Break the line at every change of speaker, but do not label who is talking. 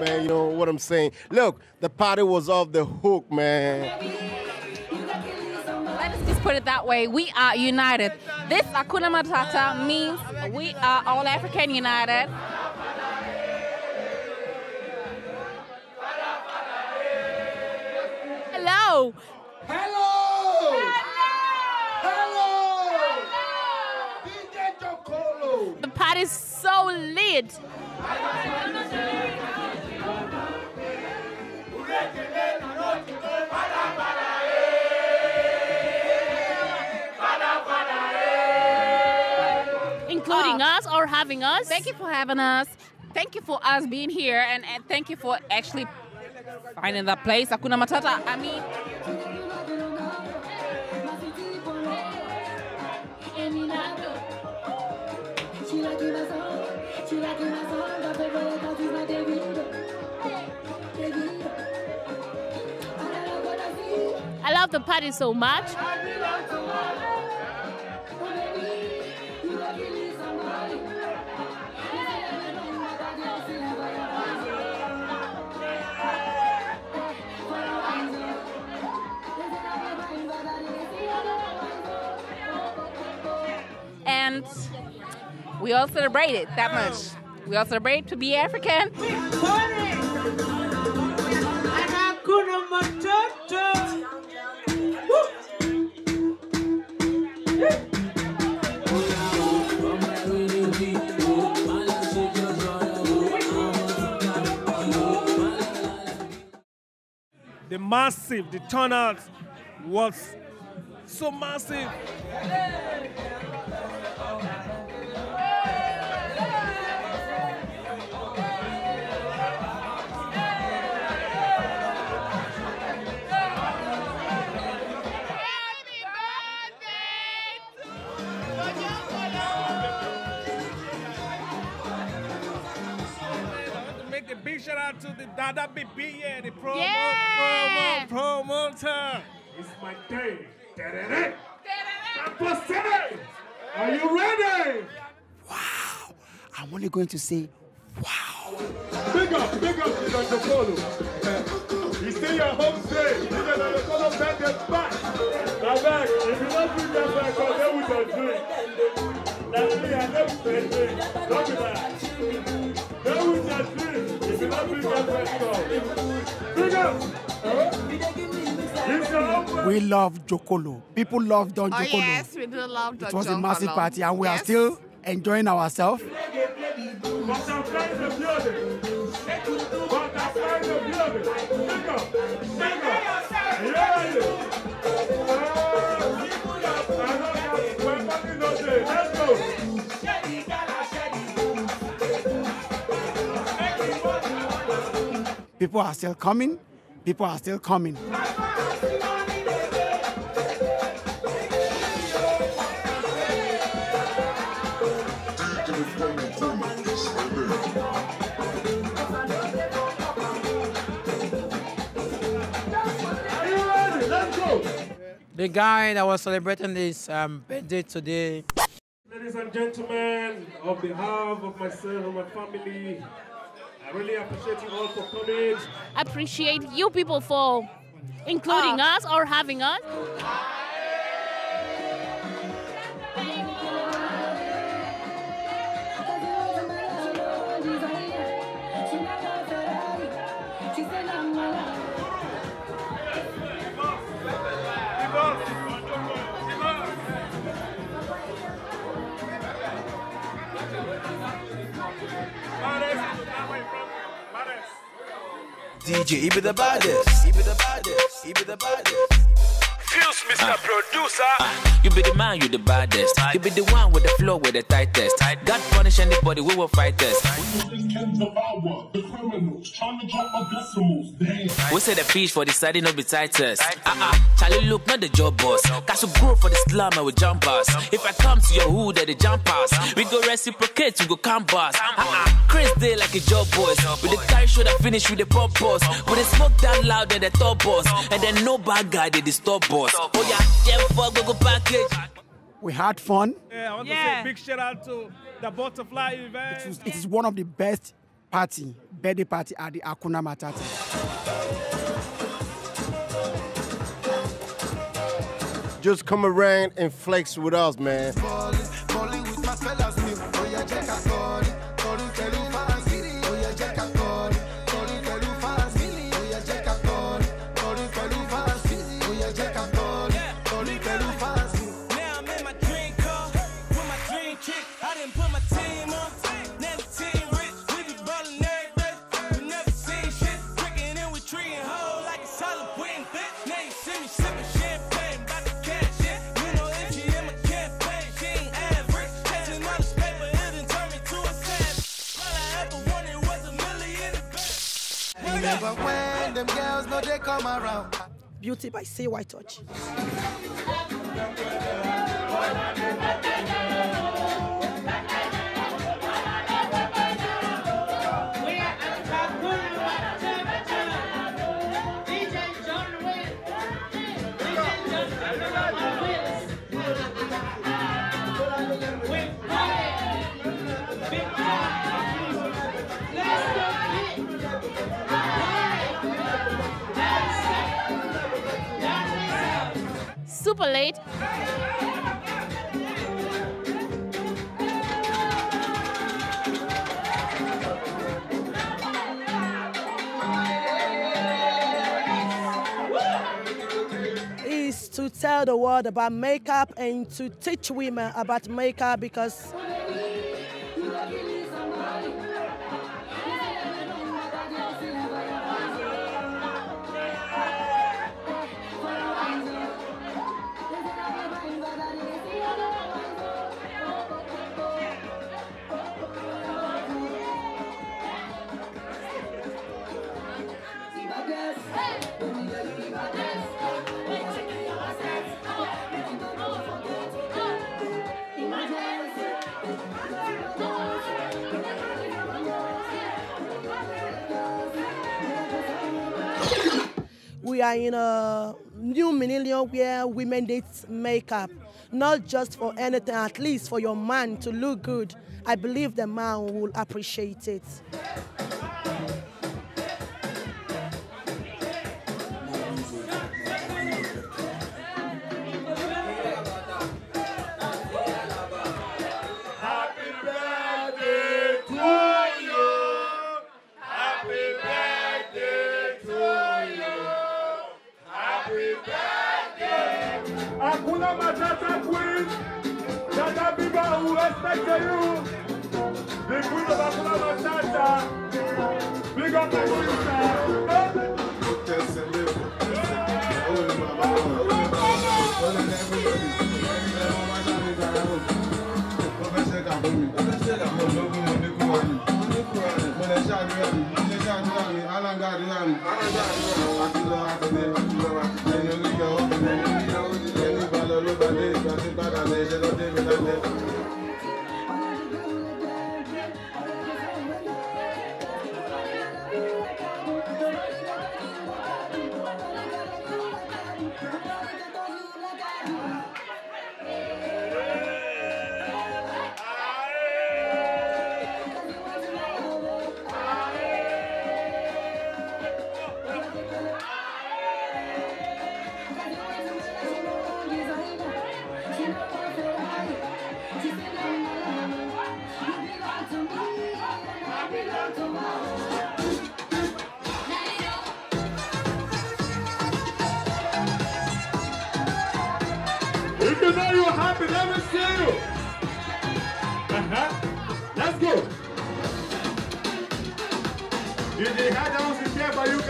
man. You know what I'm saying? Look, the party was off the hook, man.
Let us just put it that way. We are united. This Akuna Matata means we are all African united. Hello.
Hello! Hello! DJ Jokolo!
The party's so lit. Including us or having us. Thank you for having us. Thank you for us being here and, and thank you for actually finding that place. Akuna Matata. I mean, I love the party so much. We all celebrate it that much. We all celebrate to be African.
The massive, the turnout was so massive. I want to make a big shout out to the Dada BB, yeah, the promo,
Yeah.
promo, promoter. It's my day. Da-da-da. Campus City. Are you ready? Wow.
I'm only going to say,
Big up, big up to Dr. Polo. You eh, stay your home safe. You know Dr. Polo back them back. Now back, if you don't bring them back, I'll go with your drink. That's me, I never say drink. Don't be that. Go with your drink. If you don't bring them back, go. Big up. Huh? It's your own
we love Jokolo. People love Don
oh,
Jokolo.
Oh yes, we do love Don It
was a massive party and we are still enjoying ourselves.
Butterfly in the building. Butterfly in the building. Big up. Big up. Yeah, yeah. We're back in those days. Let's go.
People are still coming. People are still coming.
The guy that was celebrating his um, birthday today,
Ladies and gentlemen, on behalf of myself and my family, I really appreciate you all for coming.
I appreciate you people for including us or having us.
DJ, he be the baddest. He be the baddest. He be the baddest.
Fuse, Mr. Ah. Producer. Ah.
You be the man, you the baddest. You be the one with the flow with the tightest. God punish anybody, we will fight us. We say the fish for the side, no be tightest. Uh-uh, Charlie look, not the job boss. Castle grow for the slum and we jump us. If I come to your hood, they jump us. We go reciprocate, we go canvas. Uh-uh, Chris day like a job boss. With the carry show that finish with the pop boss. With the smoke that loud and the top boss. And then no bad guy, they disturb boss. Oh yeah, yeah, fuck, go go package.
We had fun.
Yeah, I want to say a big shout out to the Butterfly event.
It is- it is one of the best party, birthday party at the Akuna Matata.
Just come around and flex with us, man.
Balling with
Never
when them girls know they come around.
Beauty by Say White Touch. Tell the world about makeup and to teach women about makeup because we are in a new millennium where women need makeup, not just for anything, at least for your man to look good. I believe the man will appreciate it.
Who respect you. If you you're happy, let me see you. Uh-huh. Let's go. DJ Hadamus is here for you guys. Big up.